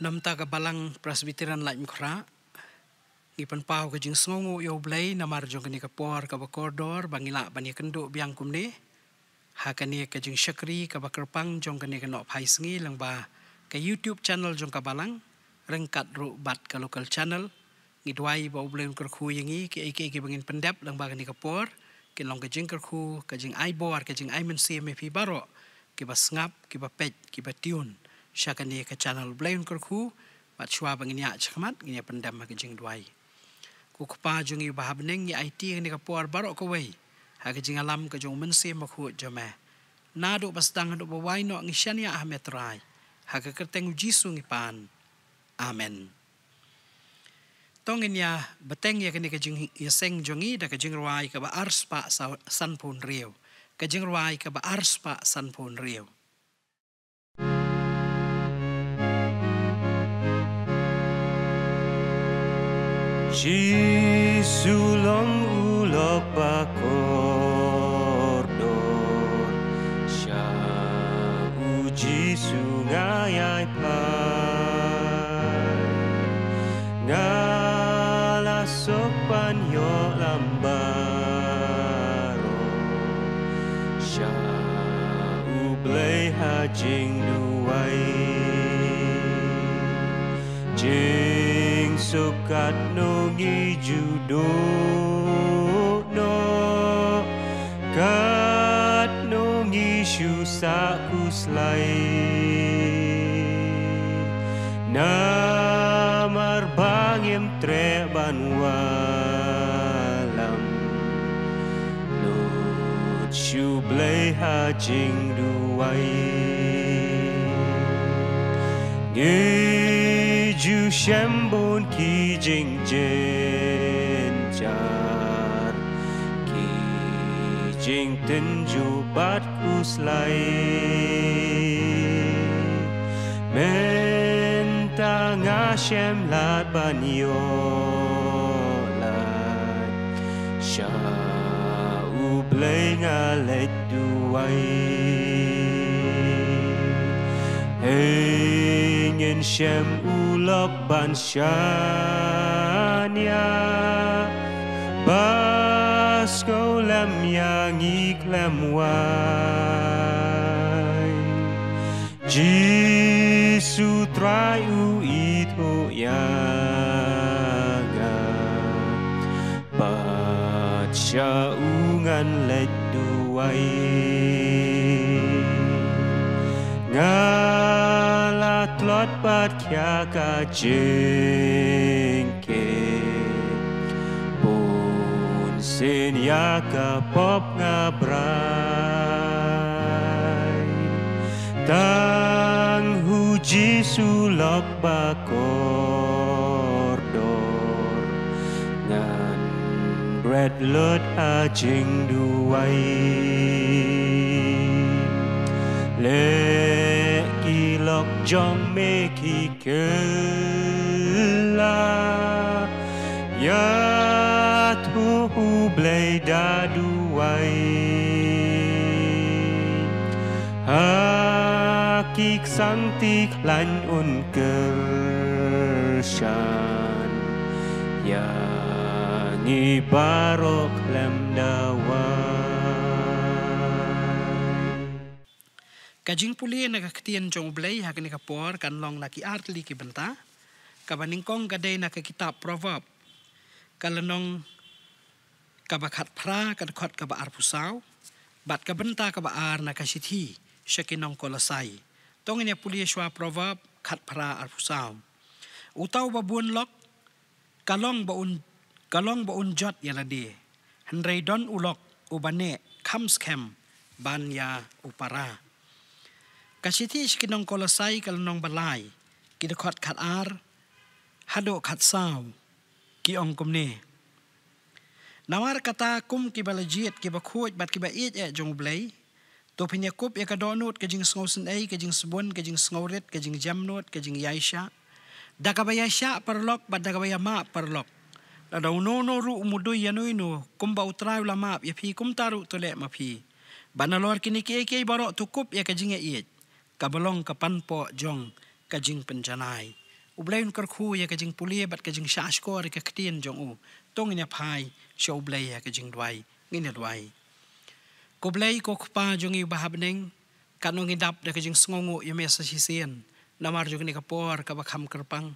nam ta ka balang presbyterian lai mkra ngi pan pau ka jing sngongu yo blai na mar jong ni ka por ka ba koridor bangila bani kendo biang kumne ha ka ni ka jing shakri ka ba kerpang jong ka ni ka no phai sngi lang ba ka youtube channel jong ka balang. Rengkat ru bat ka local channel. Ngi dwai ba blai ker khu yangi ki ai ki bangin pendap lang ba ka ni ka por ki long ka jing ker khu ka jing ai bor ka jing ai men pi baro. Ki ba ngap ki ba pet ki ba tune syakani ke channel blain kerku bat chua bangin ya chakmat ngini pendam ma jing duai. Ku kupa jungi bahab neng ni IT ni ka puar barok ko wei. Ha ke jing alam ke jong mensi ma khu jame na do do bawai no ngi shania ahmet rai. Ha ke kerteng jisu ngi pan. Amen. Tong ya beteng ya kini ke jing ya seng jongi da ke jing ruai ka ba ars pa san pun riu. Ke ruai ka ba ars pa san pun Jisulong ulok bakordor Siya uji sungai ay pai. Ngala sopan yo lambaro Siya ublay hajing duway Jing sukat nungi judo no Kat nungi shu saku slai. Namar bangim tre banwalam. Lut shu blay ha jing duwai. Nghe ju xem bốn ki jing jen char Ki jing tin ju bat kus lai Men ta nga xem lat ban yo lat Sha u blay nga let duwai Hey, ngin shem ulok ban shanya Basko lem yang iklem wai. Jisu trai u ito yaga Baca ungan let duai ngala tlot pat kya ka pun sin ya ka pop nga brai. Tang hu jisulok ba kordor ngan bread lot a jing duai le kilok jong me ki ke la. Ya thu hu ble da du wai ha ki sang ti lan un ker shan ya ngi barok lem da wai Kajing puli na kaktian jong blay ha kani kapor kan long na ki artli ki benta. Kabaningkong kadai na ka kitab proverb. Kalanong กบขัดพระกับขัดกบอาร์ผู้สาวบัดกบบันตากบอารนักชิทีเชกินองกอลไซต้องเนี่ยปุลีชวาพรวับขัดพระอาร์ผู้สาวอุตาวบบุนล็อกกะล่องบอุนกะล่องบอุนจอดยาละเดีฮันไรดอนอุล็อกอุบันเนคัมสแคมบันยาอุปารากชิที่ชกินองกอลไซกับนองบลายกิดขัดขัดอารฮัดโดขัดสาวกิองกุมเน่ Nawar kata kum ki balajit ki bakuj bat ki ba it e jong blay. To kup ya ke jing sngosen ay ke jing ke jing sngorit ke jing jamnut ke jing yaisha. Da ka ba yaisha perlok bat da ka ba ya ma perlok. Da da no no ru umudu ya no kum ba utrai la map ya pi kum taru to le ma pi. Banalor kini ki ke barok tukup ya ke jing e it kabalong kapanpo jong kajing penjanai ublay un kerku ya ka jing pulia bat ka jing shashko ri ka jong u tong ina phai sho ublay ya ka jing dwai ngin dwai ko blay ko kpa jong i bahab neng kanong idap da ka jing sngongu ya me sa sisien namar jong ni ka por ka ba kham kerpang.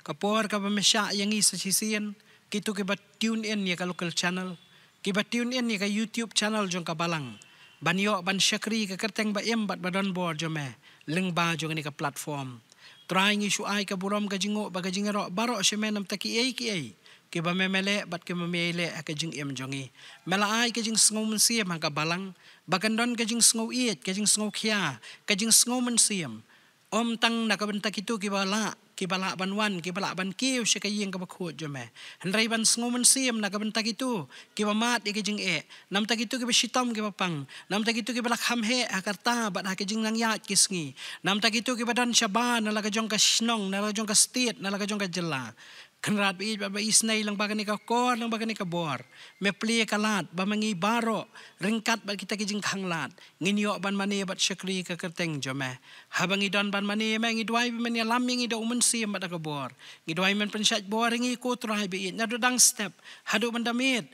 Ka por ka ba me sha yang i sa sisien kitu ke ba tune in ya ka local channel. Ki ba tune in ya ka youtube channel jong ka balang. Ban yo ban shakri ka kerteng ba em bat badon bor jome leng ba jong ni ka platform. Try ngi shu ai ka buram ka jingo ba ka jingero baro she menam taki ei ki ei ke ba me mele bat ke me mele ka jing em jongi. Mela ai ka jing sngo men siam ka balang. Ba kan don ka jing sngo iet ka jing sngo khia ka jing sngo men siam om tang na ka ben takitu ki ba la ki bala ban wan ki bala ban kiu she ka yeng ka ba khut jo me. Hnrai ban sngo men siam na ka ben takitu ki ba mat ki jing e nam takitu ki ba shitam ki ba pang. Nam takitu ki ba kham he akarta ba ha ki jing nang ya ki sngi nam takitu ki ba dan shaban na la ka jong ka snong na la jong ka state na la ka jong ka jela Kenrat bi ba isnay lang baga ni ka kor lang baga ni ka bor. Me pli kalat ba mangi baro ringkat ba kita kijing kanglat. Nginyo ban mani bat syakri ka kerteng jome. Habang idon ban mani me ngi duai men ya lam ngi do umun si ba ka bor. Ngi duai men pensat bor ngi ko trai bi na do dang step. Hadu bandamit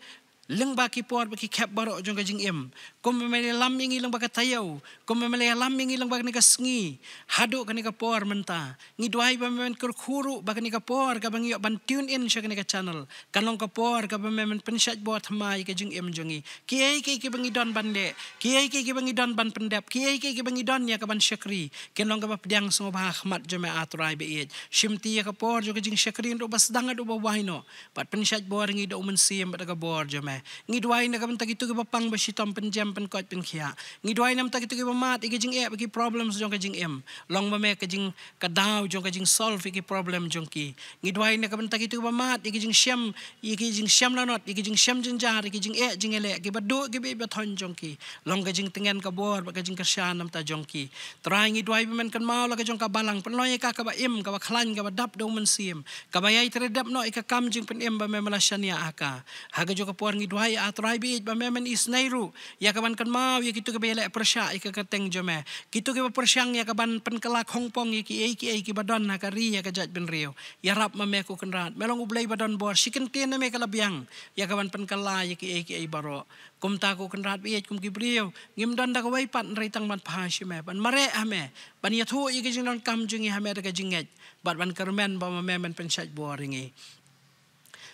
leng ba ki por ki kep baro jong ka jing em. Kom me me lam ngi leng ba ka tayau. Kom me me lam ngi leng ba ni ka sngi hadu ka ni ka por menta. Ngi duai ba men kur khuru ba ni ka por ka bangi ban tune in sha ka ni ka channel. Kan long ka por ka ba men pensat bo thamai ka jing em jongi. Ki ai ki ki bangi don ban de ki ai ki ki bangi don ban pendap. Ki ai ki ki bangi don ya ka ban syakri ken long ka ba pediang so ba khmat jome atrai be it shimti ya ka por jo ka jing syakri ndo bas dang do ba waino pat pensat bo ngi do men sim ba ka bor jome ngi duai na kam tak itu ke bapang ba sitam pen jam pen kot pen khia. Ngi duai nam tak itu ke mat ke jing e bagi problems jong ke jing em. Long ba me ke jing ka dau jong ke jing solve ke problem jong ki. Ngi duai na kam tak itu ke mat ke jing syam ke jing syam la not ke jing syam jing jar ke jing e jing ele ke do ke be ba thon jong ki. Long ke jing tengen ka bor ke jing ka shan nam ta jong ki. Trai ngi duai men kan mau la ke jong ka balang pen loy ka ka ba em ka ba khlan ka ba dap do men sim ka ba yai tredap no ka kam jing pen em ba me mala shania aka. Ha ke jong ka por ngi duai atrai bi ba memen isnairu ya kaban kan mau ya kitu ke bele persya ya ke keteng jome kitu ke persyang ya kaban pen kelak hongpong ya ki ai ki ai ki badon na kari ya ke jat ben rio ya rap ma me ku kenrat. Melong ublai badon bor siken tien me kala biang. Ya kaban pen kala ya ki ai ki ai baro kum ta ku kenrat bi kum ki brio ngim don da wai pat rai tang man pha me ban mare ame ban ya thu ya ke jing don kam jing ya me da ke jinget bat ban kermen ba ma memen pen syat boringi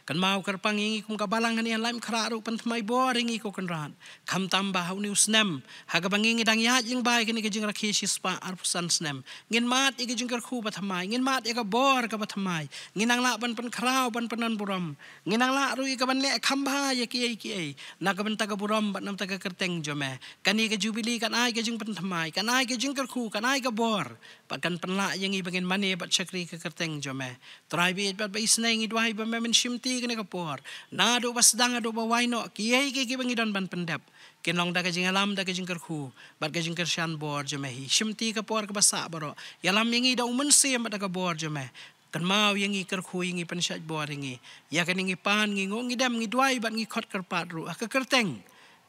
kan mau ker pangingi kum kabalang ni laim khraru pan thmai boring i ko kan ran. Kham tam ba hau niu snem. Ha ga bangingi dang ya jing bai kini ke jing rakhi shi spa ar pusan snem. Ngin mat i ke jing ker khu ba thmai. Ngin mat e ka bor ka ba thmai. Ngin ang la ban pan khrau ban panan buram. Ngin ang la ru i ka ban le kham ba ye ki ai ki ai na ka ban ta ka buram ba nam ta ka kerteng jome kani ke jubili kan ai ke jing pan thmai. Kan ai ke jing ker khu kan ai ka bor pa kan pan la yang i bangin mani ba chakri ka kerteng jome try bi ba ba isneng i dwai ba men shimti kini kapor na do bas dang do ba waino ki ai ki ki bangi don ban pendap. Ken long da ka jing alam da ka jing kerhu bar ka jing kershan bor je mehi shimti ka por ka basa baro yalam yangi da umun se ba da ka bor je meh kan mau yangi kerhu yangi pensat bor yangi ya kan yangi pan ngi ngong ngi dam ngi duai ban ngi khot kerpat ru. Ka kerteng.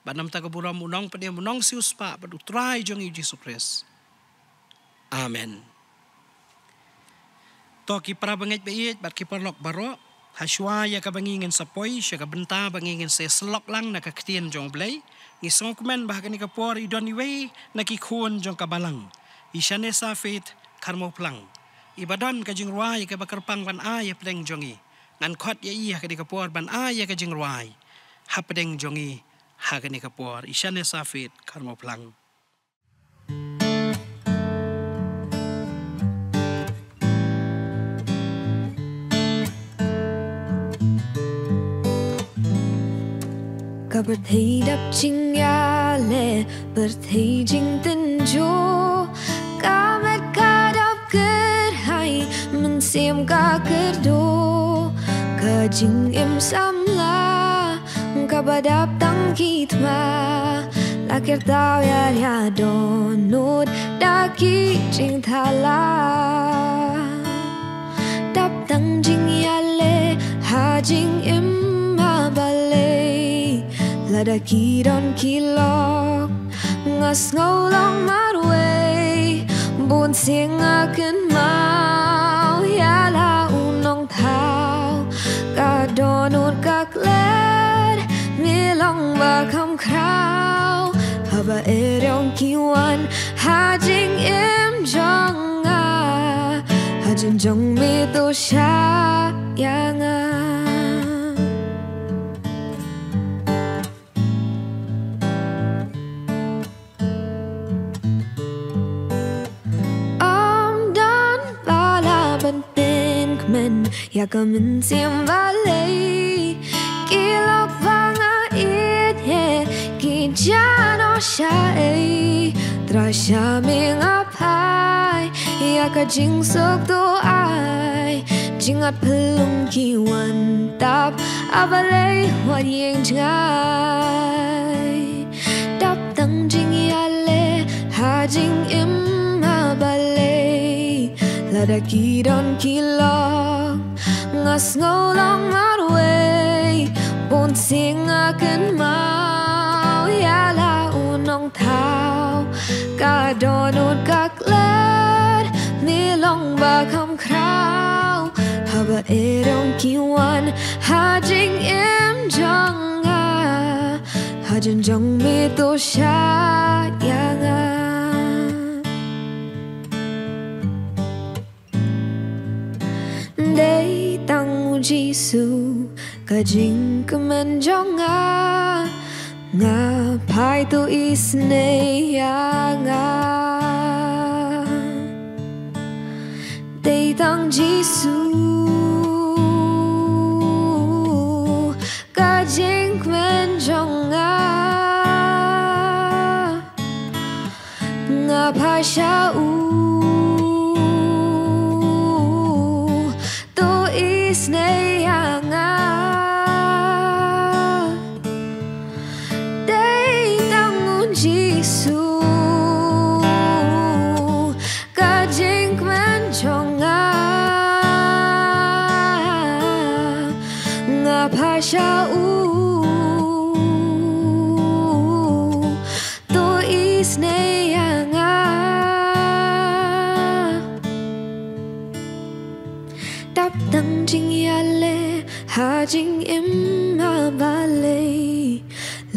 Banam ta ka buram unong pa unong si uspa ba du try jong i jesus amen Toki para bangit bait bat ki perlok barok Haswa ya ka bangingin sa poi, siya ka benta bangingin sa slok lang na kaktiyan jong blay. Ni song kumen bahag ni ka por idon iway na kikuon jong kabalang. Isya ne sa fit karmo plang. Ibadon ka jing ruay ka bakarpang ban ay pleng jongi. Ngan kot ya iya ka di ka por ban ay ka jing ruay. Hapadeng jongi ha ka ni ka por. Isya ne sa fit karmo plang. Ka bật thấy đập chinh ya lệ bật thấy chinh tên jo Ka met ka đập kết hay mình xem ka kết do Ka chinh em sam la Ka bà đập tăng kít ma. La kер tao ya ya don nốt đã kí chinh tha la. Đập tăng chinh ya lệ ha chinh em Ladakiron kilok Ngas ngawlang marway Bunsing akin mau. Yala unong tau Kadonun kakled Milong bakam kraw Haba erong kiwan Hajing im jonga Hajin jong mito siya kmen ya kamen sim valley kilok vanga it he ki jano sha ei tra sha ming apai ya ka jing sok to ai. Jing at pelung ki wan tap avalei wat yeng jai tap tang jing ya le ha jing im ma balei la da ki don ki lo ngas ngolong mar way bon sing a kan mau ya la unong thao. Ka don un ka klad mi long ba kam krau ha ba erong ki wan ha jing im jong a ha jin jong mi to sha yang a đây tăng Giêsu cả jing kaman jonga nga pai tu isne ya nga đây tăng Giêsu cả jing kaman jonga nga pai sha isne ya nga đây tăng un Giêsu cả jing kman chonga nga pa sha u to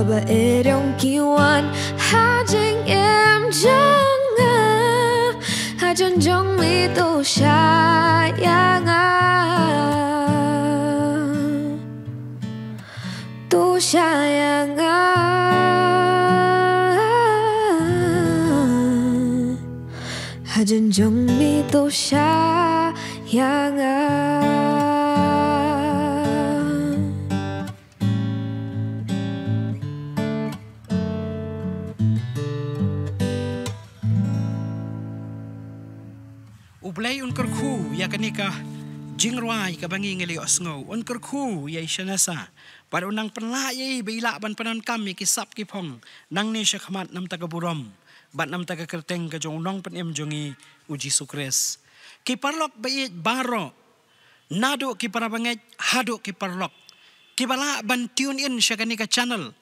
sha yang a Haba erong kiwan Ha jing em jong a Ha jin jong mi to sha yang a To sha yang a Ha jin jong mi to sha yang a Ublay un kerku ya kanika jingruai ka bangi ngeli osngo un kerku ya ishanasa pada unang penla ye beila ban panan kami kisap ki pong nang ni syakmat nam taga burom. Bat nam taga kerteng ka jong nong pen em jongi uji sukres. Ki parlok bayit baro. Nado ki para banget hado ki parlok. Ki bala ban tune in syakanika channel.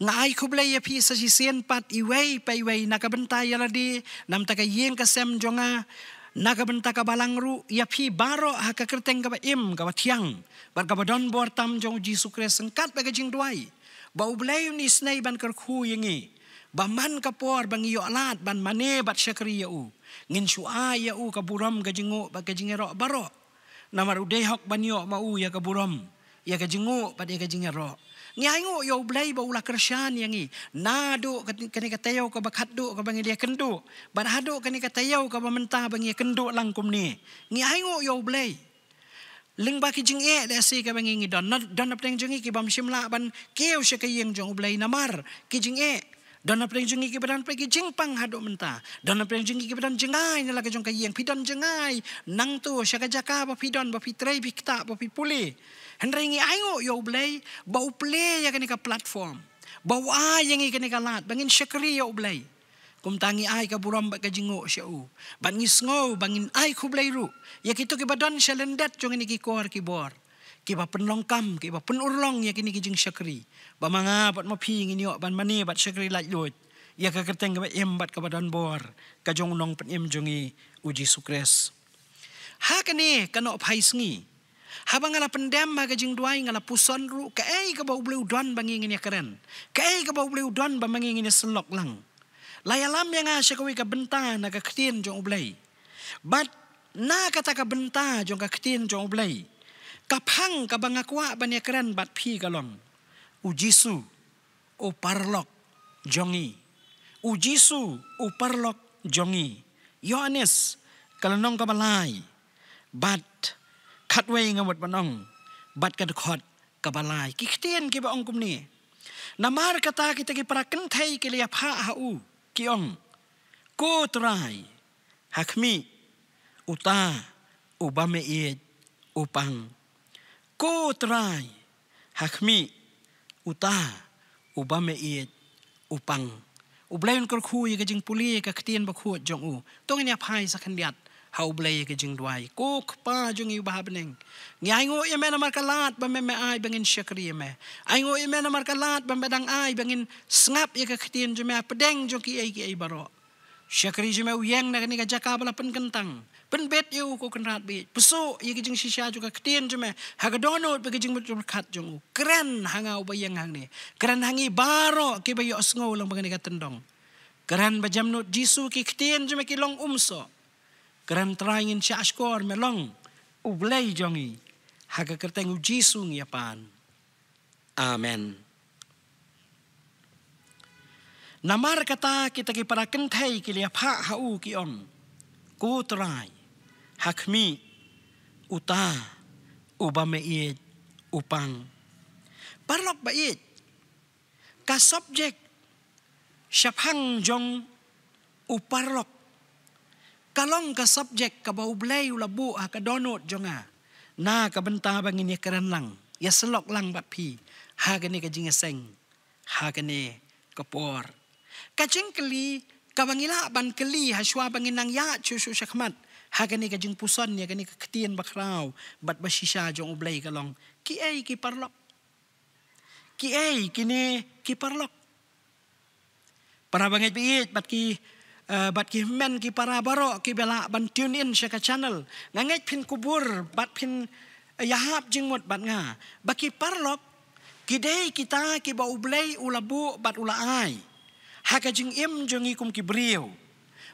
Nga ai kublay ya pi sa sisien pat iway pa iway nakabantay yaladi nam taga yeng kasem jonga nakabanta ka balangru ya pi baro ha ka kerteng ka im ka tiang bar ka don bor tam jong jisu kres sengkat ka jing duai. Ba ublay ni snai ban kar khu yengi ba man ka por bang yo alat ban mane bat syakri ya u. Ngin shu a ya u ka buram ka jingu ba ka jingero baro. Namar udai hok ban yo ma u ya buram ya ka jingu ba ya ka jingero Ni aingo yo blay ba ula kersyan yangi. Nado kani katayaw ka bakhat do ka bangi dia kendo. Barhado kani katayaw ka bamenta bangi kendo langkum ni. Ni aingo yo blay. Ling ba ki jing e da si ka bangi ngi don. Don na pteng jingi ki bam shimla ban keu sya ka yeng jong blay namar. Ki jing e. Don na pteng jingi ki badan pe ki jing pang hado menta. Don na pteng jingi ki badan jengai na la ka jong ka yeng. Pidon jengai. Nang tu sya ka jaka ba pidon ba pitrai bi kita ba pipuli. Hendrai ngi aingo yo blay ba uple ya kani ka platform. Bawa yang ikani kalat bangin syakri ya ublay. Kum tangi ai ka buram ba kajingo siya u. Bangin sngo bangin ai ku ru. Ya kito ki badan siya lendet jong ini ki kor ki bor. Ki ba penlongkam ki ba penurlong ya kini ki jing syakri. Ba manga bat ma pi ngini ban mani bat syakri laj lut. Ya ka kerteng ba em bat ka badan bor. Ka jong nong pen em jongi uji sukres. Ha kani kano pai sngi. Habang ngala pendam maga jing duai ngala puson ru ka ai ka bau bleu don bangi ngini keren. Ka ai ka bau bleu don ba ngini selok lang. Layalam yang asya kawi ka benta na ka ketin jong ublay. But na kata ka benta jong ka ketin jong ublay. Kapang ka bangakwa ba niya keren bat pi kalong. Ujisu o parlok jongi. Ujisu o parlok jongi. Yohanes kalanong คัดไว้เงหมดมันน้องบัดกันขอดกับอะไรกิเตียนกี่บองกุมนี่นามารกตากิตกิปรากันไทยกิเลียพาฮาอูกิองโกตรายฮักมีอุตาอุบามเอดอุปังโกตรายฮักมีอุตาอุบามเอดอุปังอุบเยนกรคุยกับจึงปุลีกักเตียนบะขวดจงอูต้องเนี่ยพายสักขันเดียด hau blay ke jing duai. Ko pa jung yu ba beneng ngi ai ngo ye mena mar kalat ba me me ai bangin syakri me. Ai ngo ye mena mar kalat ba bedang ai bangin snap ye ke khtien ju me pedeng jo ki ai ki ai baro syakri ju me uyeng na ni ka jaka bala pen kentang. Pen bet yu ko kan rat bi. Peso ye ke jing shisha ju ka khtien ju me. Ha ga dono be ke jing mut khat jung keren hangau ba yang hang ni. Keren hangi baro ki ba yo sngo lang bangani ka tendong. Keren ba jamnut jisu ki khtien ju me ki long umso Keran terangin si askor melong ublay jongi haga kerteng ujisu ngiapan. Amen. Namar kata kita ki para kentai ki hak hau ki on. Ku terai hakmi uta ubame iet upang. Parlok ba iet ka subjek jong uparlok kalong ka subjek ka bau blay ulabu ha ka donot jonga na ka benta bangin ya keran lang ya selok lang ba pi. Ha gani ka jinga seng ha gani ka por ka jingkeli ka bangila ban keli ha shwa bangin nang ya chu shu shakmat ha gani ka jing puson ya gani ka ketien bakrau bat ba shisha jong ublay kalong. Ki ai ki parlok. Ki ai kini ki parlok. Para bangai biit bat ki bat ki men ki para baro ki bela ban tune in shaka channel. Ngangai pin kubur bat pin eh, yahap jingmut bat nga. Baki parlok kidei kita ki ba ublei ulabu bat ula ai. Haka jing im jongi kum ki brio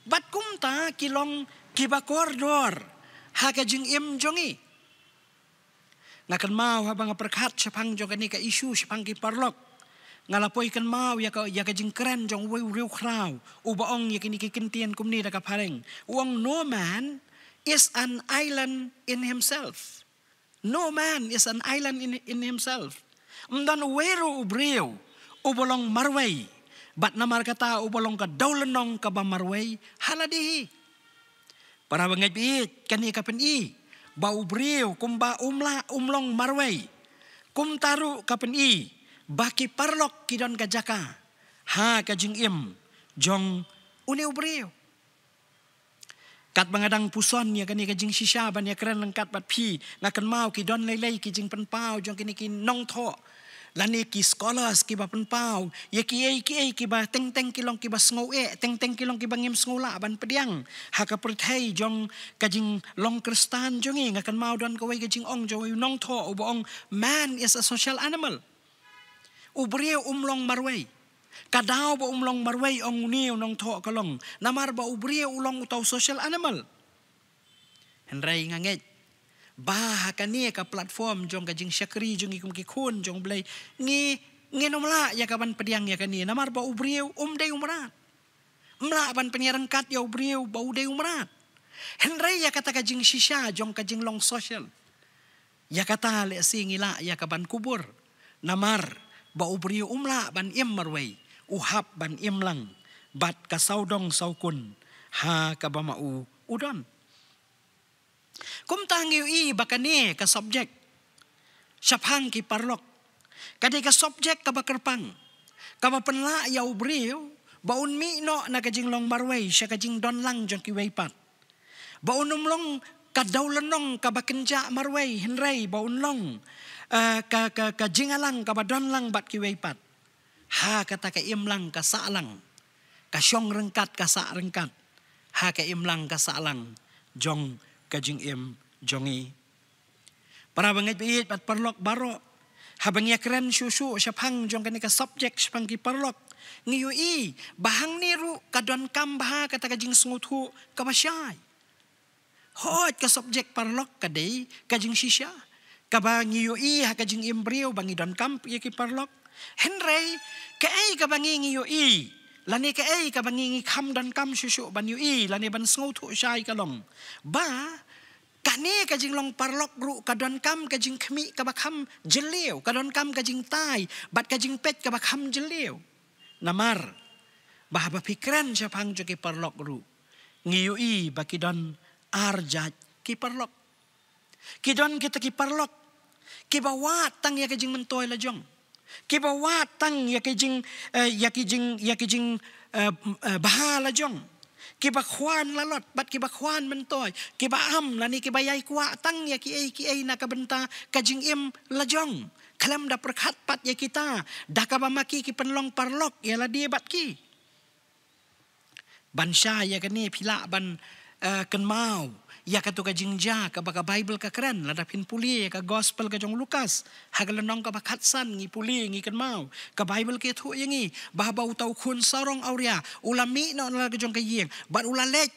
bat kum ta ki long ki ba kordor haka jing im jongi ngakan mau habang perkat sepang jogani ka isu sepang ki parlok ngalapoi kan mau ya ka ya ka jing kren jong wei riu krau u ba ong ya kini ki kentian kum ni da ka pareng uang no man is an island in himself. No man is an island in in himself. Mdan weru u brio u bolong marwei. Bat namar kata u bolong ka daulenong ka ba marwei haladihi para bangai bi kani ka pen i ba u brio kum ba umla umlong marwei. Kum taru ka pen i baki parlok kidon gajaka. Ha kajing im jong une ubreo kat bangadang puson ya kani kajing shisha ban ya keren lengkat bat pi. Ngakan mau kidon lelei kijing pen pau jong kini kin nong tho lani ki scholars ki ba pen pau ya ki ai ki ki ba teng teng kilong ki ba sngo e teng teng kilong ki ba ngim sngola ban pediang. Ha ka perthai jong kajing long kristan jongi ngakan mau don ko wai kajing ong jong nong tho obong man is a social animal ubrio umlong marway kadao ba umlong marway ong niu nong tho kalong namar ba ubrio ulong utaw social animal. Henrai nganget ba kani ka platform jong ka jing syakri jong ikum ki kun jong blai ngi ngi nomla ya kaban pediang ya kani. Namar ba ubrio um dei umrat mla ban penyarang kat ya ubrio ba udei umrat henrai ya kata ka jing shisha jong ka jing long social. Ya kata le singila ya kaban kubur. Namar ba ubri umla ban im marway uhap ban im lang. Bat ka saudong saukun ha ka ba mau udon. Kum tangiu i bakane ka subject. Syapang ki parlok. Kadi ka subject ka bakerpang Kaba penla yau brio, baun mi no na kajing long marway, siya kajing don lang jong ki pat. Baun umlong kadaw lenong kaba kenja marway, henray, baun long, uh, ka, ka, ka jingalang kaba don lang bat ki pat. Ha kata ka imlang ka saalang, ka syong rengkat ka sa rengkat. Ha ka imlang ka saalang, jong kajing im jongi. Para bangat biit pat perlok barok, habang keren susu syapang jong kani ka subjek syapang ki perlok ngiyu i bahang niru kadon kam bah kata kajing snguthu ka basyai hot ka subjek perlok kadai kajing sisya ka ba ngiyu i ha kajing embrio bangi don kam ya ki perlok henry ka ai ka bangi ngiyu i. Lani ka ai ka bangi ngi kam don kam susu ban yu i. Lani ban snguthu syai kalong ba Kani kajing long parlok ru kadon kam kajing kemi kabakam jeliu kadon kam kajing tai bat kajing pet kabakam jeliu namar bahaba pikiran siapang joki parlok ru ngiyui baki don arjat ki parlok. Kidon kita ki parlok ki bawa tang ya kajing mentoy la jong. Ki bawa tang ya kajing uh, ya kajing ya kajing uh, uh, bahala jong. Kiba khwan lalot bat kiba khwan mentoy kiba am lani kiba yai kwa tang ya ki ai ki ai na kabenta kajing im lajong kalam da perkhat pat ya kita da ka ba maki ki penlong parlok ya la dia bat ki. Bansha ya kani pila ban ken ya ka tu ka jingja ka ba ka bible ka keren la da pin puli ka gospel ka jong lukas. Ha ka lenong ka ba khatsan ngi puli ngi kan mau. Ka bible ke thu yangi ba ba utau khun sarong auria ulami no la ka jong ka yeng bat ulale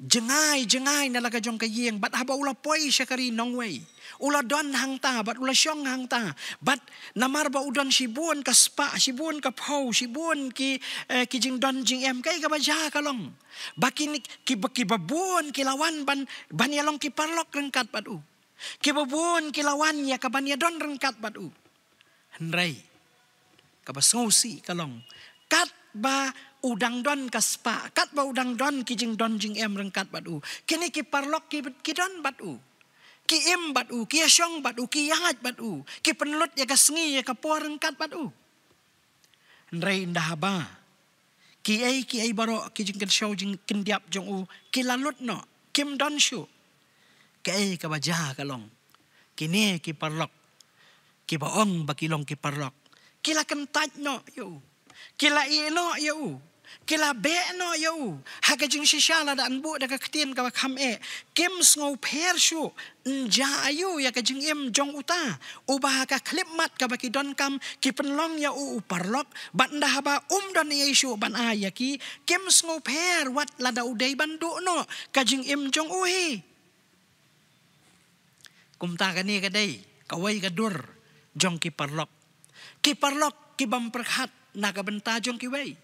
jengai jengai na la ka jong ka yeng bat ha ba ula poi syakari nong wei. Ula don hang ta bat ula syong hang ta. Bat namar ba udon sibun ka spa sibun ka pau sibun ki eh, ki jing don jing em kai ka ba ja kalong bakin ki ki babun ki lawan ban ban yalong ki parlok rengkat bat u. Ki babun ki lawan ya ka ban ya don rengkat bat u. Henrai ka ba kalong kat ba udang don ka spa. Kat ba udang don ki jing don jing em rengkat bat u. Kini ki parlok ki ki don bat u. Ki im bat u ki syong bat u ki yahat bat u. Ki penlut ya ka sengi ya ka poreng kat bat u. Ndrei ndah ba ki ai ki ai baro ki jing kan show jing kendiap jong u. Ki lalut no kim don shu. Ki ai ka baja ka long. Ki parlok. Ki ba ong ba ki parlok. Ki la kan tat no yo ki la i no yo kila be no yo ha ka jing shisha la dan bu da ka ktin ka kham e. Kim sngo per shu. Nja ayu ya ka jing im jong uta. U ba ka klip mat ka ba ki don kam ki pen long ya u parlok ban da ba um don ye shu ban a ya ki. Kim sngo per wat la da u dei ban du no. Ka jing im jong u hi. Kum ta ka ni ka dei ka wai ka dur jong ki parlok ki parlok ki bam perkhat na ka benta jong ki wai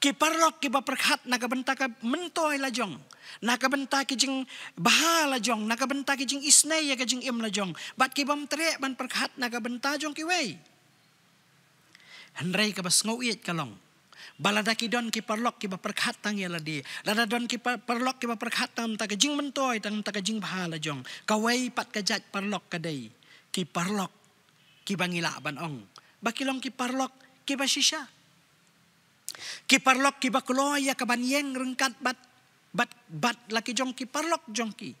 ki parlok ki baperkhat na kabenta ka mentoy la jong. Na kabenta ki jing baha la jong. Na kabenta ki jing isnay ya ka jing im la jong. Bat ki bam tre ban perkhat na kabenta jong ki wei. Henrei ka bas ngau iet kalong balada ki don ki parlok ki baperkhat tang ya la di. Lada don ki parlok ki baperkhat tang ta ka jing mentoy tang ta ka jing baha la jong. Ka wei pat ka jat parlok ka dei. Ki parlok ki bangila ban ong. Bakilong ki parlok ki basisha ki parlok ki bakloya ka banyeng rengkat bat bat bat laki jong ki parlok jong ki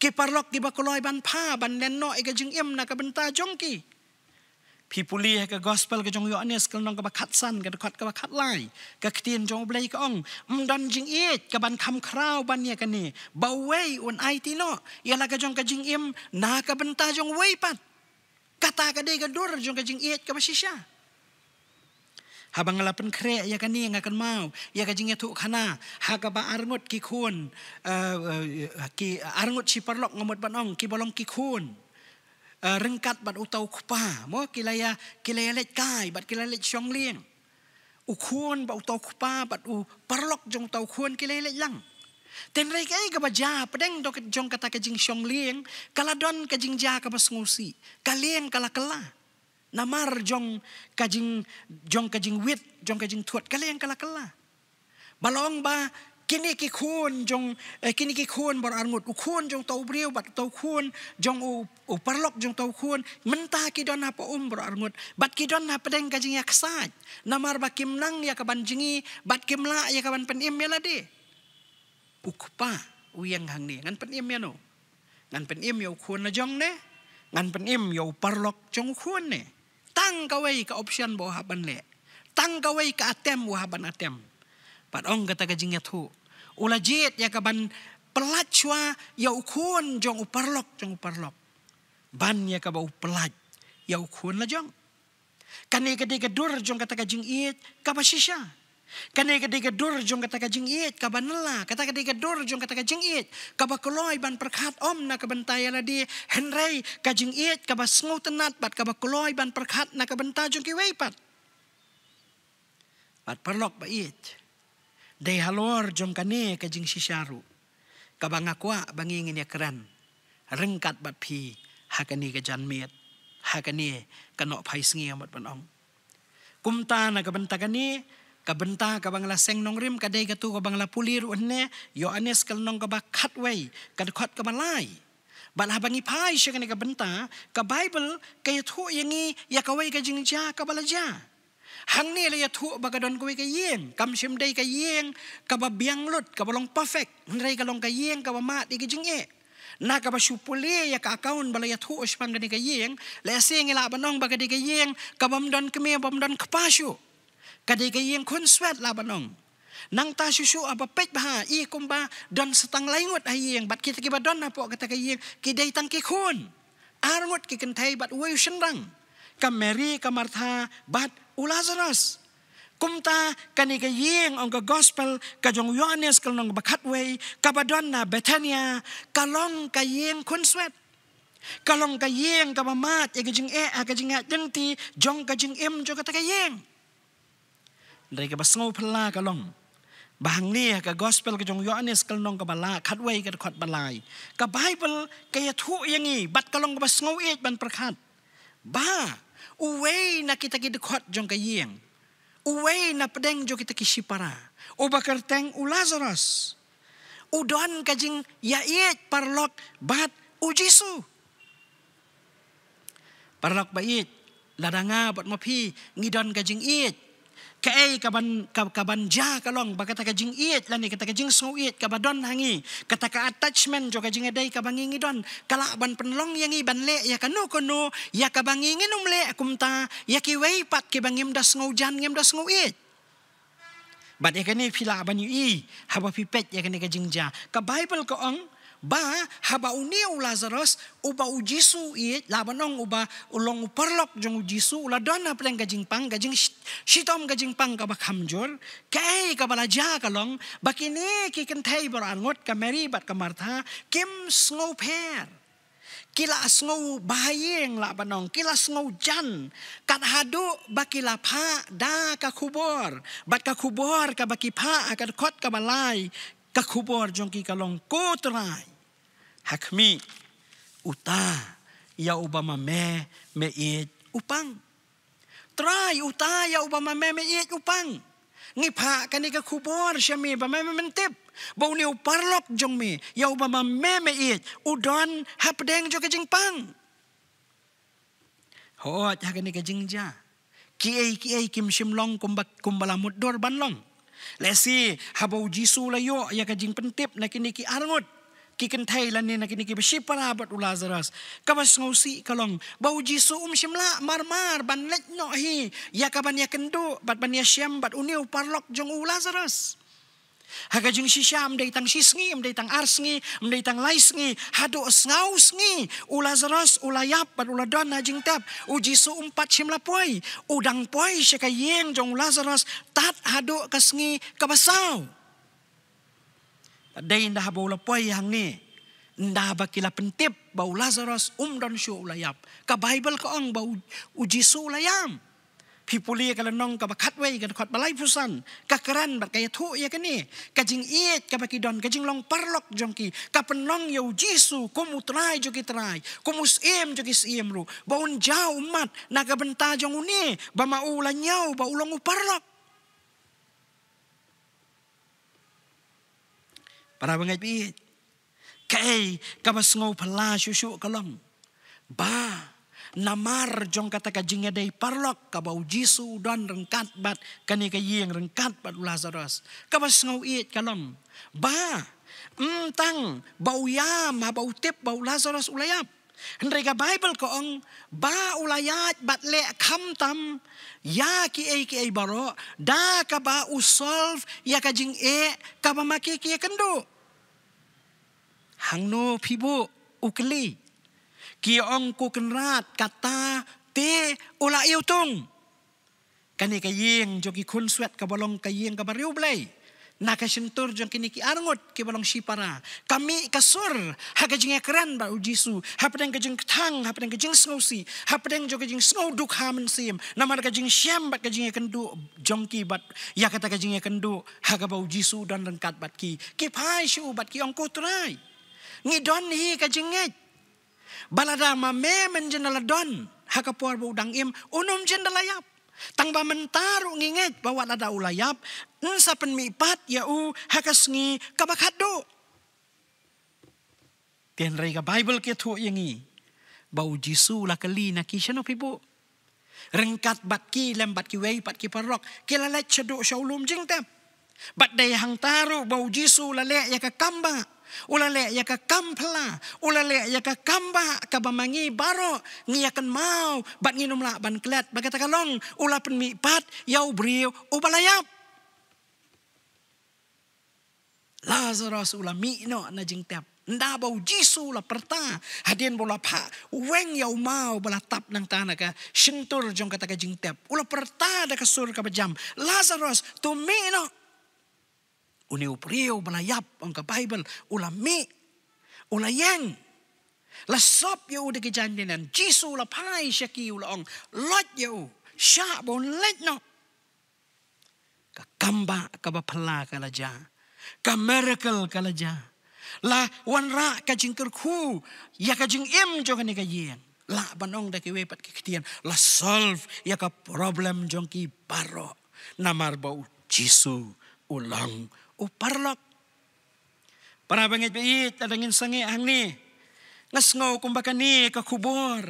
ki parlok ki bakloy ban pa ban nenno e ka jing im na ka benta jong ki pi puli ka gospel ka jong yo anes kal nong ka san ka khat ka bakat lai ka ktien jong blai ka ong. M don jing it ka ban kham krau ban ye ka ni ba wei un ai ti no ya la ka jong ka jing im na ka benta jong wei pat. Kata ka de ka dur jong ka jing it ka basisha habang ngalapan kre ya kan ni ngakan mau. Ya ka jinge tu khana. Ha ka ba arngot ki khun. Uh, uh, ki arngot si parlok ngamot banong ki bolong ki khun. Uh, rengkat bat utau kupa mo kilaya kilaya let kai bat kilaya let syong lieng u khun ba utau kupa bat u parlok jong tau khun kilaya let lang. Ten rai kai ka baja pedeng dok jong kata ka jing syong lieng kala don ka jing ja ka basngusi kalieng kala kala namar jong kajing jong kajing wit jong kajing tuat kala yang kala kala balong ba kini ki khun jong eh, kini ki khun bor arngut u khun jong tau briu bat tau khun jong u u parlok jong tau khun. Menta ki don apa um bor arngut bat ki don apa deng kajing yak saj namar ba kim nang ya kaban jingi bat kim la ya kaban pen im ya de ukpa uyang hang ni. Ngan pen im ya no ngan pen im yo khun na jong ne ngan pen im yo parlok jong khun ne tang ka wei ka option bo haban le tang ka wei ka atem bo haban atem. Pat ong kata ka jing ya thu ula jet ya kaban pelat chua ya ukun jong uparlok jong uparlok. Ban ya ka ba ya ukun la jong. Kani ka diga dur jong kata ka jing it ka ba kani ka diga dur jong kata ka jing it nala kata ka diga dur jong kata ka jing it ka ban perkhat om na ka bantaya la di henrei ka jing it ka ba sngu tenat bat ka ba koloi ban perkhat na ka banta jong ki wei pat pat parlok ba it Day halor jong kane ka jing shisharu. Kabang akwa bangingin ya keran. Rengkat bat pi hakani ka jan. Hakani ka no pai sngi amat panong. Kumta na ka benta kani ka benta ka bang la seng nong rim ka day ka tu ka bang la pulir unne yo anes kal nong ka ba katway ka khot ka balai. Ban habangi pai siya kani ka benta ka Bible kaya tu yangi ya kaway ka jing ja ka balaja. Hang ni la thu ba kadon ko ka yeng kam sim dai ka yeng ka ba biang lut ka ba long perfect ndai ka long ka yeng ka ba ma di ka jing e na ka ba supule ya ka account bala ya thu os pang ka yeng la sing la ba nong ba ka di ka yeng ka bam don keme bam don ka pasu ka di ka yeng kun swet la ba nong nang ta susu apa pet bah i kum ba don setang laingut ayeng bat kita ki ba don apa kata ka yeng ki dai tang ki kun arngut ki kan thai bat wei shendang ka Mary ka Martha bat Lazarus. Kumta kani ka yeng ka gospel ka jong Yohanes ka nong bakatway ka badon na Bethania kalong ka yeng kunswet. Kalong ka yeng ka mamat ya ka jing e ka jing at denti jong ka jing im jo ka ta ka yeng. Dari ka basngo pala kalong. Bahang ni ka gospel ka jong Yohanes ka nong ka bala katway ka kot balay. Ka Bible kaya tu yangi bat kalong ka basngo it ban perkat. Ba, uway na kita kidukot jong kayeng. Uway na pedeng jo kita kisipara. O bakarteng u Lazarus. Udon kajing yait parlok bat u Jisu. Parlok bait ladanga bat mapi ngidon kajing it Kay kaban kaban ja kalong bagata ka jing iet lani kata ka jing so iet kabadon hangi. Kata ka attachment jo ka jing adai ka bangingi don. Kala ban penlong yang i ban le ya kanu kono. Ya ka bangingi num le kumta ya ki wei pat ki bangim das ngau jan ngem das ngau iet. But ya kani pila ban yu i. Haba pipet ya kani ka jing ja. Ka bible ko ong ba haba uniu Lazarus uba ujisu i labanong uba ulong uparlok jong ujisu ula dona pleng gajing pang gajing shitom gajing pang ka bakhamjor kai ka balaja kalong bakini ki kan thai angot ka mary bat ka martha kim snow pair kila snow bahayeng la banong kila snow jan kat hadu bakila pha da ka kubor bat ka kubor ka baki pha ka khot ka balai ka kubor jong ki kalong ko trai hakmi uta ya ubama me me it upang try uta ya ubama me me it upang ngi pha kani ka khubor shami ba me me mentip bau ni uparlok jong mi ya ubama me me it udon hapdeng jo ka jing pang ho ja kani ka jing ja ki ai ki ai kim shim long kumbak kumbala mudor ban long lesi habau jisu layo ya ka jing pentip na kini ki arngut kikin thay lan ni nakini ki bshi para bat ulazaras kabas ngosi kalong. Bau jisu um shimla mar mar ban let no hi. Ya kaban ya kendo bat ban ya bat uniu parlok jong ulazaras Haga jing si syam day tang sisngi, day tang arsngi, day tang laisngi, hado sngaw sngi, ula zaras, ula yap, bat ula don na jing tap, uji su umpat sim lapoy, udang poy siya kayeng jong Lazarus, tat hado kasngi kabasaw. Day indah bau lapoy hang ni, indah bakila pentip bau Lazarus um don syu ulayap. Ka Bible ka ong bau uji su ulayam. Pipuli ka nong ka bakat wei ka kot balai pusan. Ka keran bat kaya thu ya kani ka jing iet ka baki don ka jing long parlok jong ki ka penong yo jisu kumu trai jo ki trai kumu sim jo ki sim ru. Baun jau mat na ka benta jong uni. Ba ma ula nyau ba ulong parlok. Para bangai bi kai ka bas ngau pala shu shu kalong ba namar jong kata ka jingya dei parlok ka bau jisu don rengkat bat kani ka yeng rengkat bat lazarus ka bas ngau it kalong ba tang bau yam ha bau tip bau lazarus ulayap Hendrai ka Bible ko ang ba ulayat bat le kam tam ya ki ai ki ai baro da ka ba usolve ya ka jing e ka ba maki ki kendo hang no pibo ukli ki ong ku kenrat kata te ula iu tung. Kani ka yeng jogi kun swet ka bolong ka yeng ka bariu blai nakasentur jong kini ki arngot ki balong sipara kami kasur haga jing ekran ba ujisu hapdeng kajing tang hapdeng kajing sngosi hapdeng jong kajing snow duk hamen sim namar kajing syam bat kajing kendu jong ki bat ya kata kajing kendu haga ba ujisu dan rengkat bat ki. Ki pai shu bat ki ong kutrai ngi don hi kajing nget balada ma me men jenala don haga por bu dang im unum jendala yap Tang ba mentaru nginget bawa ada ulayap, nsa pen mipat ya u hakas ngi kabakado. Tian rei ka Bible ke tu yangi. Bau jisu la kali na kisah no pibu. Rengkat bat ki lem bat ki wei bat ki parok. Kila let cedu shaulum jing tem. Bat day hang taru bau jisu la le ya ka kamba. Ulale ya ka kampla, ulale ya ka kamba ka bamangi baro ngi akan mau bat nginum la ban klet bagata kalong ula pen mi pat yau brio ubalayap. Lazarus ula mi no na jing tap. Nda bau jisu la perta hadien bola pa weng yau mau bala tap nang tanah ka shintur jong kata ka jing tap. Ula perta da ka sur ka bajam. Lazarus tu mi no uni upriu bala yap ang ka Bible ula mi ula yang. La sop yo de ki jandinan jisu la pai shaki ula ong lot yo sha bon let no. Ka kamba ka ba phala ka la ja ka miracle ka la wan ra ka jing ker khu ya ka jing im jo ka ni ka yen. La banong da ki we pat ki kitian la solve ya ka problem jong ki paro. Namar bau jisu ulang uparlok. Para bangit bait adangin sangi ang ni. Ngas ngaw kung baka ni kakubor.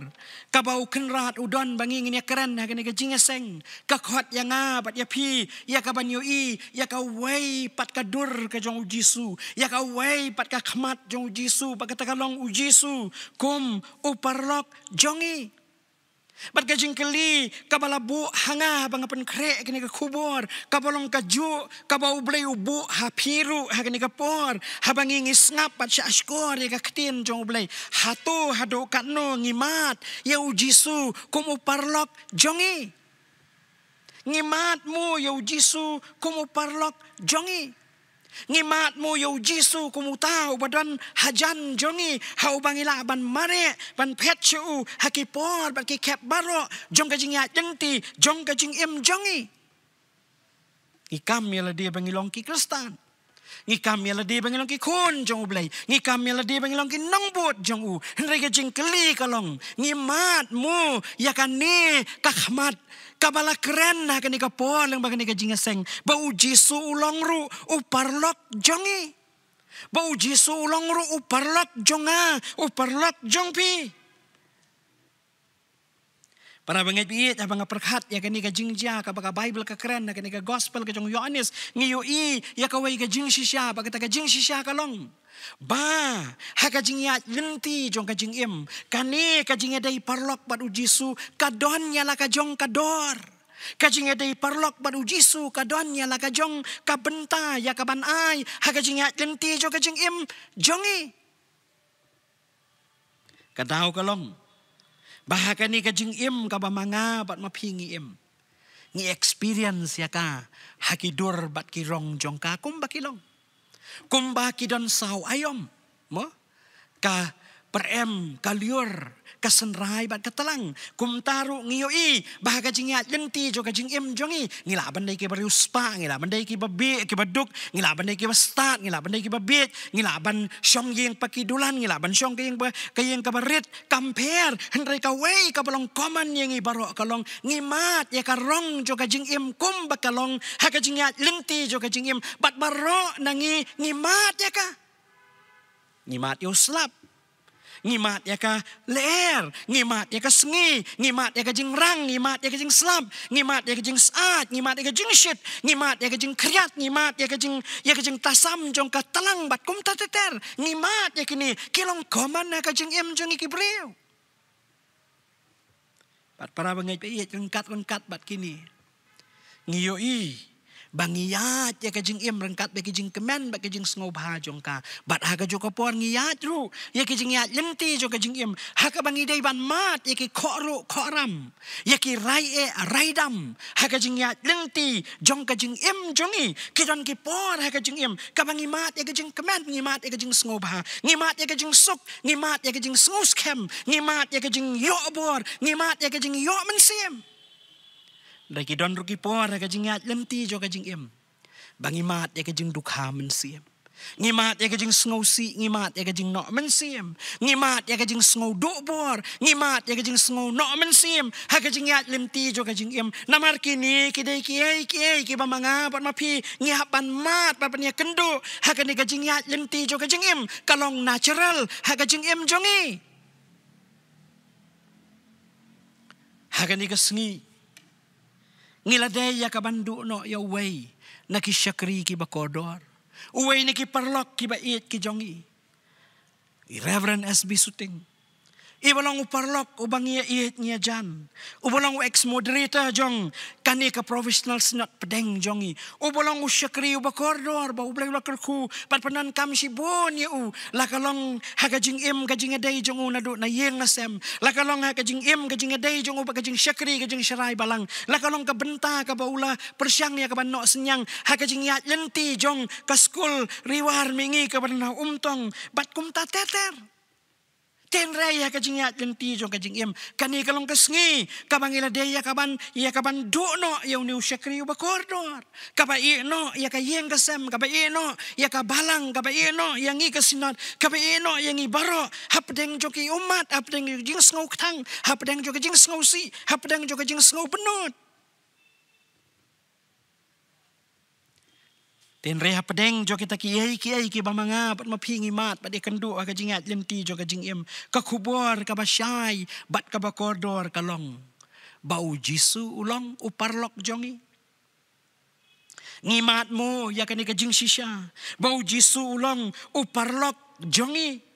Kabaw kenrat udon bangingin ya keren ha kani kajingaseng. Kakot ya nga bat ya pi. Ya ka banyo i. Ya ka way pat ka dur ka jong ujisu. Ya ka way pat ka khamat jong ujisu. Pagkatakalong ujisu. Kum uparlok jongi. Bat gajing keli kabala bu hanga bang pen kre kini ke kubur. Kabalong kaju kabau blay ubu ha piru ha kini ke por. Ha bang ingi ngap bat sya askor ya ketin jong blay hatu hado katno ngimat ya ujisu kumu parlok jongi. Ngimat mu ya ujisu kumu parlok jongi Ngimat mo yo Jisu kumutaw badan hajan jongi. Hau bangila ban mare ban pet chu hakipor ban ki kep baro. Jong ka jing ya jengti jong ka jing im jongi. Ikam ya la dia bangilong ki kristan. Ngikam ya la dia bangilong ki kun jong blai. Ngikam ya la dia bangilong ki nongbut jong u. Henry ka jing keli kalong. Ngimat mo ya kan ni kakmat kabala keren na kani kapol ang bagani ka jingaseng. Ba uji su ulong ru uparlok jongi. Ba uji su ulong ru uparlok jonga uparlok jongpi Para bangay piit, abang perkat, ya kani ka jingja, ka baka Bible ka keren, na kani ka gospel ka jong Yohanes, ngayo i, ya kaway ka jing sisya, baka ka jing sisya ka long. Ba, ha ka jing ya linti jong ka jing im, kani ka jing day parlok bat ujisu, kadon ya la ka jong kador. Kajing ada parlok baru jisu kadon ya la kajong kabenta ya kaban ai. Ha kajing ya linti jo kajing im. Jongi. Kadau kalong Bahaka ni kajing im ka ba mga bat mapingi im. Ni experience ya ka hakidur bat kirong jong ka kum bakilong. Kum bakidon saw ayom mo ka perem kaliur kasenrai bat katalang. Kum taru ngiyo i bah kajing ya lenti jo kajing im jongi ngila bandai ke bari uspa ngila bandai ke babi ke baduk ngila bandai ke bastat ngila bandai ke babit ngila ban syong yeng pakidulan ngila ban syong ke yeng ke yeng ka barit compare hendrai ka wei ka balong common yeng i baro kalong ngimat ya ka rong jo kajing im kum bakalong ha kajing ya lenti jo kajing im bat baro nangi ngimat ya ka? Ngimat yo slap ngimat ya ka leer ngimat ya ka sengi? Ngimat ya ka jing rang? Ngimat ya ka jing slap ngimat ya ka jing saat? Ngimat ya ka jing shit? Ngimat ya ka jing kriat? Ngimat ya ka jing ya ka jing tasam jong ka talang bat kum ta teter? Ngimat ya kini kilong koman na ka jing em jong iki bat para bangai pe iet lengkat lengkat bat kini. Ngiyo i bangiyat ya kajing im rengkat ba kajing kemen ba kajing sngau bha jong ka bat ha ka jo ka por ngiyat ru ya kajing yat lemti jo kajing im ha ka bangi dei ban mat ya ki khoru khoram ya ki rai e rai dam ha kajing yat lemti jong kajing im jongi ki don ki por ha kajing im ka bangi mat ya kajing kemen ngi mat ya kajing sngau bha ngi mat ya kajing suk ngi mat ya kajing sngau skem ngi mat ya kajing yo bor ngi mat ya kajing yo mensim Ki don ruki por ka jing yat lem ti jo ka jing im. Bangi mat ya ka jing dukha men siem. Ngi mat ya ka jing sngo si, ngi mat ya ka jing no men siem. Ngi mat ya ka jing sngo do bor, ngi mat ya ka jing sngo no men siem. Ha ka jing yat lem ti jo ka jing im. Namar kini ki dai ki ai ki ai ki ba manga pat ma pi ngi ha ban mat pa pan ya kendo. Ha ka ni ka jing yat lem ti jo ka jing im. Kalong natural ha ka jing im jongi. Ha ka ni ka sngi ngilade ya kabandu no ya way na ki shakri ki bakodor uway ni ki parlok ki bait ki jongi. Reverend SB Suting Ibalang uparlok ubang iya iit niya dyan. Ubalang u ex-moderator jong kani ka professional snot pedeng jongi. Ubalang u syakri uba koridor ba ublay ulakar ku patpanan kam si bon ya u. Lakalong hagajing im gajing aday jong u nadu na yeng na sem. Lakalong hagajing im gajing aday jong u ba gajing syakri gajing syarai balang. Lakalong ka benta ka baula persyang ya ka banok senyang. Hagajing yat lenti jong ka school riwar mingi ka banana umtong. Bat kum ta teter. Ten raya ka jing yat lenti jong ka jing im. Kani kalong kasngi. Kabang ila deya kaban. Ia kaban do no. Ia uni usyakri uba kordor. Kaba i no. Ia ka yeng kasem. Kaba i no. Ia ka balang. Kaba i no. Ia ngi kasinat. Kaba i no. Ia ngi baro. Hapdeng joki umat. Hapdeng jing sngau ktang. Hapdeng joki jing sngau si. Hapdeng joki jing sngau penut. Ten reha pedeng jo kita ki ai ki ai ki ba manga pat ma pingi mat pat de kendu ka jingat lem ti jo ka jing em ka kubor ka ba syai bat ka ba koridor ka long. Bau jisu ulong uparlok jongi ngimat mo ya ka ni ka jing shisha. Bau jisu ulong uparlok jongi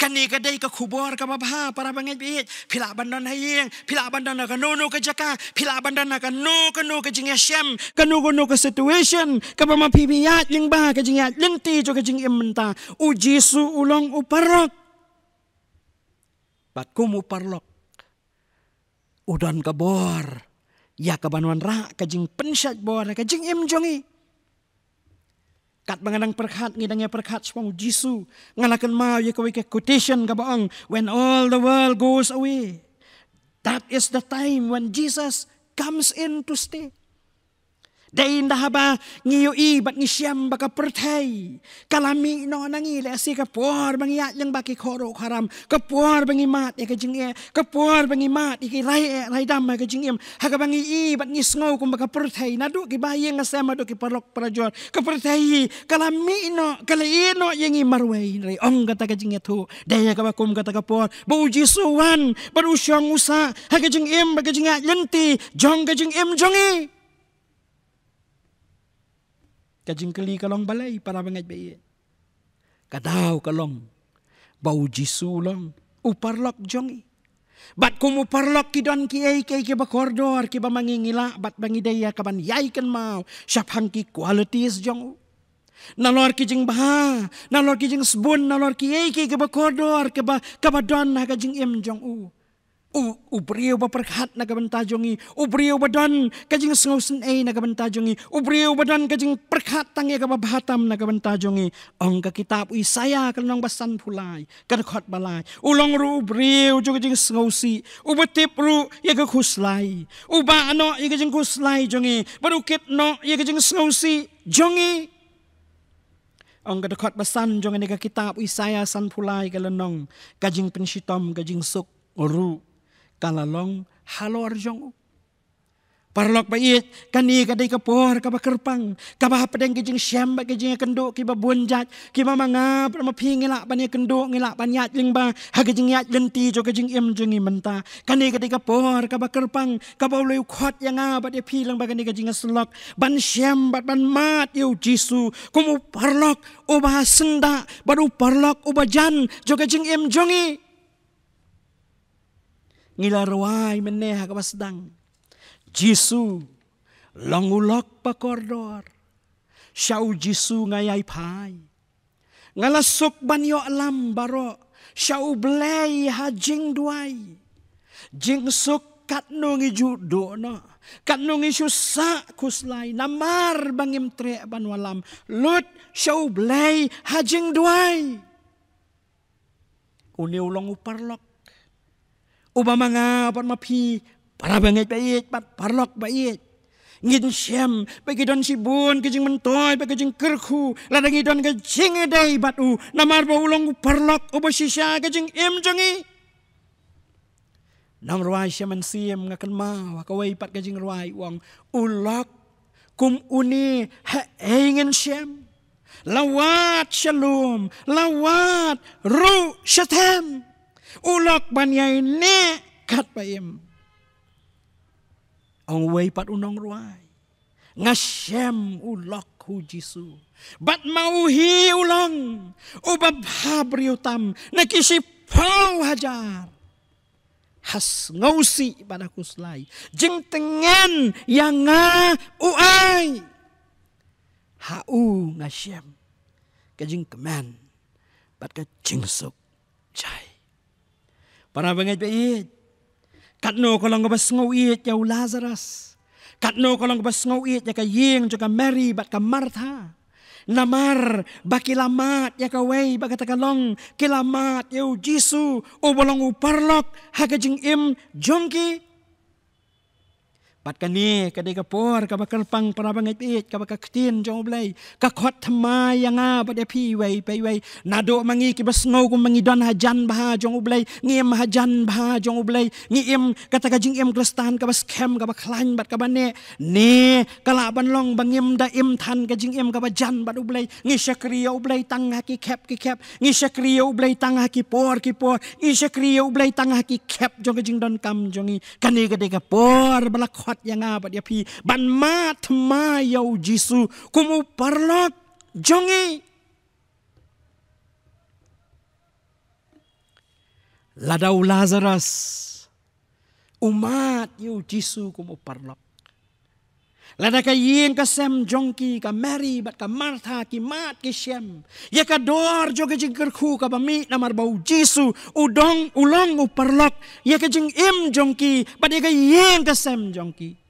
Kani kadai ka kubor ka babha para bangai bit pila bandan hayeng pila bandan ka no no ka jaka pila bandan ka no ka no ka jing yashem ka no no ka situation ka ba ma pibiyat ling ba ka jing yat lenti jo ka jing imenta u jisu ulong u parok bat kum u parlok udan ka bor ya ka banwan ra ka jing pensyat bor ka jing im jongi kat mengenang perkat ngidangnya perkat sepong jisu ngalakan mau ya kau quotation ka baang when all the world goes away that is the time when Jesus comes in to stay Dai indah ba ngiyo i bat ngi siam baka pertai. Kalami no nangi le asi ka por bangi at yang baki koro haram. Ka por bangi mat ya ka jing e. Ka por bangi mat iki rai e rai dam ka jing em. Ha ka bangi i bat ngi sngo kum baka pertai. Nadu ki bayi nga sama do ki parok parajor. Ka pertai kalami no kalai no yang i marwai rai ong kata ka jing e tu. Daya ka bakum kata ka por. Bau jisuan baru syang usa. Ha ka jing em baka jing at lenti. Jong ka jing em jongi kajing keli kalong balai para bangat bayi. Kadau kalong bau jisu long uparlok jongi. Bat kumu parlok ki don ki ai ki ba koridor ki ba bat bangi daya kaban yai kan mau syap hang ki qualities jong nalor ki jing bah nalor ki jing sbun nalor ki ai ki ba koridor ki ba ka don na ka jing im jong u u brio ba perhat na kabanta jongi u brio ba don kajing sngau sen ei na kabanta jongi u brio ba don kajing perhat tang ya ba bahatam na kabanta jongi ong ka kitab saya kanong basan pulai ka khot balai. Ulong ru brio jo kajing sngau si u betip ru ya ka khuslai. U ba ano ya kajing khuslai jongi baru kit no ya kajing sngau si jongi Ang kadakot basan jong ni ka kitab Isaya san pulai kalanong kajing penshitom kajing suk ru kalalong halor jong Parlok bait kani kadai kapor ka kerpang? Ka ba padang kijing syam ba kijing kenduk ki ba bunjat ki ba manga pa ngila ban kenduk ngila ban yat ling ba? Ha kijing yat lenti jo kijing em jengi menta kani kadai kapor ka ba kerpang? Ka ba khot yang a ba de phi lang ba kani kijing slok ban syam ba ban mat yu jisu kumu parlok u ba senda. Baru parlok u ba jan jo kijing em jongi ngila meneh ka ba sedang Jisu langulok pa kordor. Siyaw Jisu ngayay pay. Ngalasok banyo alam baro. Siyaw blay ha jing duay. Jing suk katno ngi judo no. Katno ngi susa kuslay. Namar bangim tre banwalam. Lut siyaw blay ha jing duay. Uniw lang uparlok. Uba mga pan mapi para bangit bait pat parlok bait ngin syam bagi don si bun ke jing mentoy bagi jing kerku ladang idon ke jing dai batu namar ba ulong parlok ubo sisya ke jing im jongi. Nang ruai syaman siam ngakan ma wa kawai pat ke jing ruai wang ulok kum uni ha ingin syam lawat shalom lawat ru ulok banyai ne kat bayim Ang way pat unong ruay. Nga siyem ulok hu Jisu. Bat mauhi ulong. Ubabhabriyo tam. Nakisipaw hajar. Has ngausi pada kuslay. Jeng tengen yang nga uay. Hau nga siyem. Kajing kemen. Bat ka jingsuk jay. Para bangit bait. Katno ko lang bas ngawit yaw Lazarus. Katno ko lang bas ngawit ya ka ying ka Mary bat ka Martha. Namar bakilamat ya ka way bagatakalong kilamat yaw Jisu o bolong uparlok hagajing im jongki ปัดกันนี่กันได้กระปอร์กับกระปังปราบังไอตีดกับกระคตีนจงเบลยกับขดทำไมยังอาบัดพี่ไว้ไปไว้นาโดมังงีกิบสโนกุมังงีดอนฮาจันบาจงเบลยงียมฮาจันบาจงเบลยงีเอ็มกะตะกะจิงเอ็มกระสตานกับสแคมกับคลานบัดกับเนเนกะลาบันลองบังเอ็มดาเอ็มทันกะจิงเอ็มกับจันบัดอุเลยงีชักเรียวเบลยตั้งฮักิแคบกิแคบงีชักเรียวเบลยตั้งฮักิปอร์กิปอร์งีชักเรียวเบลยตังฮากิแคบจงกะจิงดอนกำจงงีกันนี่ก็ได้กระปอร์บลักขด yang apa dia pi? Ban mat ma yau jisu kumu parlok jongi. Ladau lazarus. Umat yau jisu kumu parlok Lada ka yin ka sem jongki ka Mary bat ka Martha ki mat ki shem. Ya ka dor jo ka jingker khu ka ba mi bau Jisu udong ulong u perlok. Ya ka jing im jongki bat ya ka yin ka sem jongki.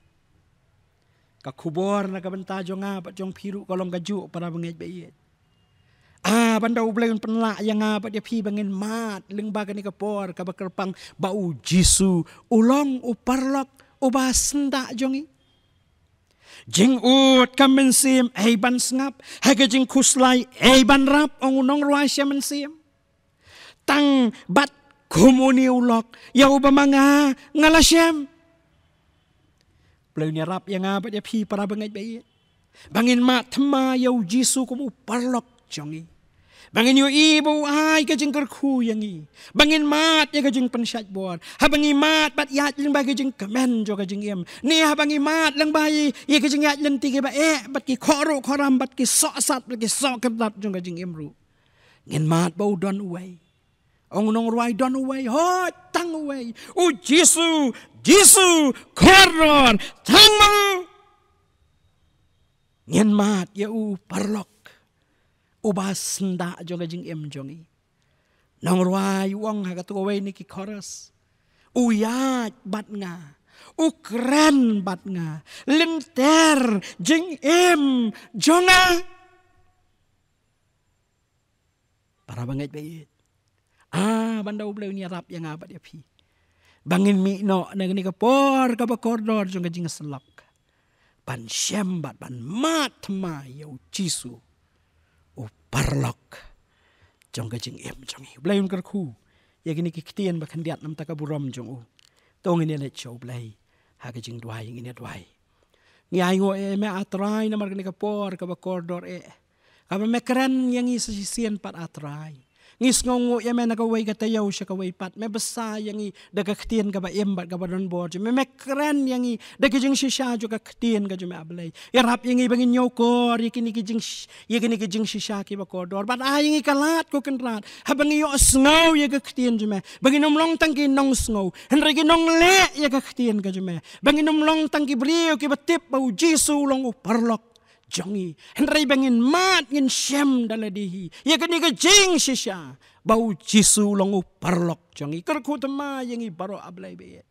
Ka kubor na ka benta jo nga bat jong piru kolong ka ju para bangit bayit. Ah, banda ublay un penla yang apa dia pi bangin mat ling baga ni kapor ka bakerpang bau Jisu ulong จิงอูดกัมเมนเซียมไอบันสงับให้กจิงคุสไลไอบันรับองนองรวายเชมันเซียมตั้งบัดคุมูนิวลอกยาวบะมังางาลาเชมเปลือเนี่ยรับยังอาบัดยาพีปราบังไงไปบังอินมาธมายาวยิสุกุมูปลอกจงอี Bangin yu ibu ai ke jeng kerku yang i. Bangin mat ya ke jeng pensyat buat. Ha bangi mat bat ya jeng bagi jeng kemen jo ke jeng im. Ni ha bangi mat lang bayi ya ke jeng ya jeng tiga ba eh bat ki koru koram bat ki sok sat bat ki sok kebat jo ke jeng im ru. Ngin mat bau don away. Ong nong ruai don away. Ho tang away. U Jisu, Jisu, koror, tang mau. Ngin mat ya u parlok ubas nda jonga jing em jongi. Nang ruai wong ha katu we ni ki chorus uyat bat nga. Ukren bat nga. Lenter jing em jonga. Para banget bayit ah banda ublay ni rap yang apa dia pi. Bangin mi no nang ni kapor ka bakordor jonga jing selak ban syembat ban mat ma yo jisu parlok jong ka jing em jong blai un kar khu ye gini ki ktien ba khandiat nam ta ka buram jong u. Tong ni le chow blai. Ha ka jing dwai ngi ne dwai Ni ai ngo e me atrai na mar ka por ka ba koridor e. Ka ba me keren yang i sa sisian pat atrai. Ngis ngongo ya me nakaway ka tayaw siya kaway pat. Me basa yang i daga ktiyan ka ba imbat ka ba don bor. Me me keren yang i daga jing shisha jo ka ktiyan ka jo me ablay. Ya rap yang i bangin nyaw kor. Ya kini ki jing ya kini ki jing shisha ki ba koridor. Bat ah yang kalat ko kan rat. Habang iyo sngaw ya ka ktiyan jo me. Bangin umlong tangki nong sngaw. Henry ki nong le ya ka ktiyan ka jo me. Bangin umlong tangki brio ki ba tip ba ujisu long uparlok jongi. Henry bangin mat ngin shem dala dihi. Ya kani ka jing shisha. Bau jisu longu parlok jongi. Kerku tema yang i baro ablai be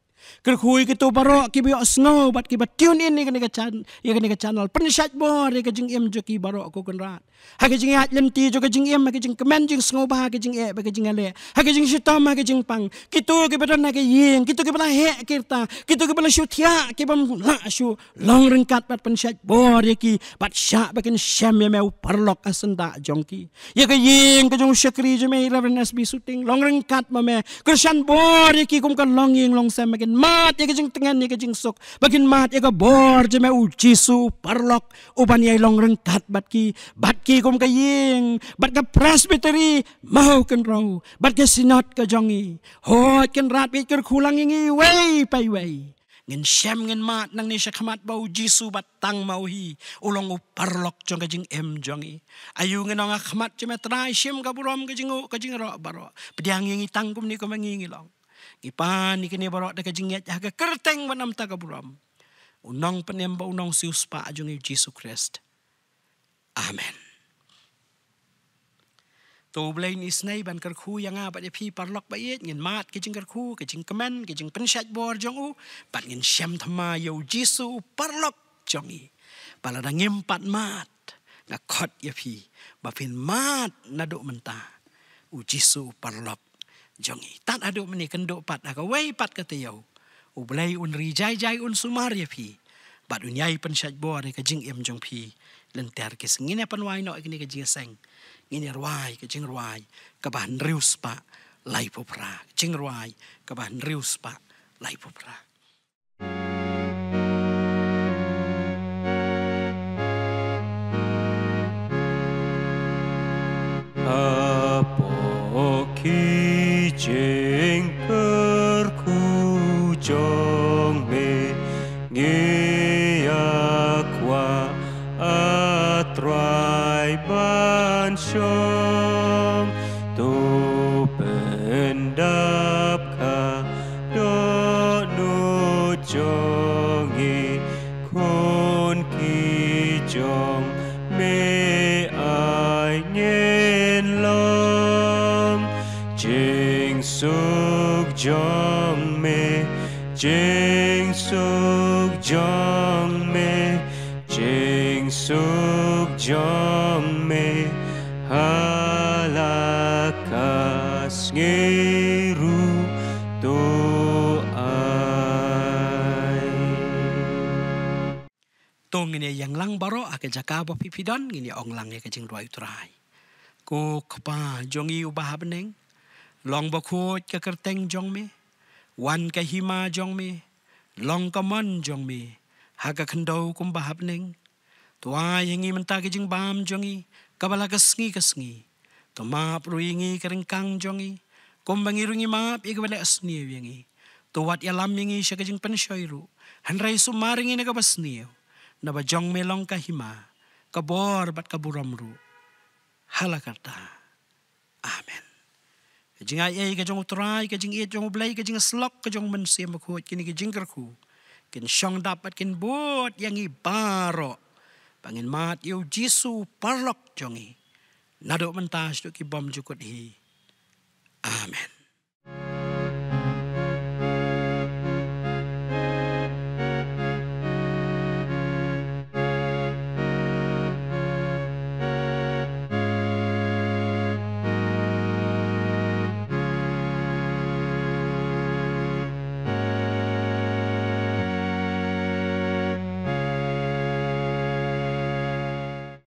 Kerkhui kita baro ki bio snow bat ki tune in ni ka chan ya ka channel. Pen shat bor ya ka jing em jo ki baro ko kan rat. Ha ka jing hat lem ti jo ka jing em ka jing kemen jing snow ba ka jing e ba ka jing ale. Ha ka jing shitam ka jing pang. Kitu ki badan na ka yeng kitu ki bala he kirta kitu ki bala shu thia ki bam la shu long ring kat bat pen shat bor ya ki bat sha ba kan shem ya me parlok asenda jong ki. Ya ka yeng ka jong shakri jo me reverend sb shooting long ring kat ma me krishan bor ya ki kum long yeng long sem ma mat ya kajing tengan ya kajing sok. Bagin mat ya ka bor je me uji su parlok. Uban ya long rengkat bat ki bat ki kum ka ying. Bat ka presbytery mau kan rau. Bat ka sinat ka jongi. Hot kan rat bi ker kulang ingi wei pai wei. Ngin shem ngin mat nang ni shakhamat bau jisu bat tang mau hi. Ulong u parlok jong ka jing em jongi. Ayu ngin nga khmat je me trai shem ka burom ka jing ka jing ro baro pediang ngi tang kum ni ko mangi long Ipan ni kini barok dekat jingat jaga kerteng manam tak buram. Unang penemba unang sius pa ajung Yesus Christ. Amen. Tu boleh ni snai ban kerku yang apa dia pi parlok bayet ngin mat ke jing kerku ke kemen ke jing pensat bor jong u ban ngin syam thama yo Yesus parlok jong i. Pala dah ngimpat mat na kot ya pi bapin mat na duk mentah. U Yesus parlok jongi tat adu meni kenduk pat aga wei pat kata yau u blai un ri jai jai un sumar ya phi bat un yai pen shat bo re ka jing em jong phi len ter ke singin pan wai no ikni ka jing seng ngin rwai ka jing rwai ka ban rius pa lai po pra jing rwai ka ban rius pa lai po pra Jeng suk jong me halakas ngeru to tong ngini yang lang baro ake jaka bo pipidon ngini ong lang ya kajing roi utrai ko kapa jongi ubah beneng. Long bo ko ka kerteng jong me wan ka hima jong me long ka mon jong me ha ka khndo kum bah beneng tua yangi menta kajing bam jongi kabala ka sngi ka sngi to ma pruingi keringkang jongi kum bangirungi ma pi ka bala asni yangi to wat ya lam yangi sha kajing penshoiru hanrai sumaringi na ka basniyo na ba jong me long ka hima ka bor bat ka buramru halakarta. Amen. Jing ai ai ka jong utrai ka jing i jong blai ka jing slok ka jong men sim ko kini ka jing kerku. Kin shong dapat kin bot yang i baro pangin mat yu jisu parlok jongi. Nado mentas tu ki bom jukut hi. Amen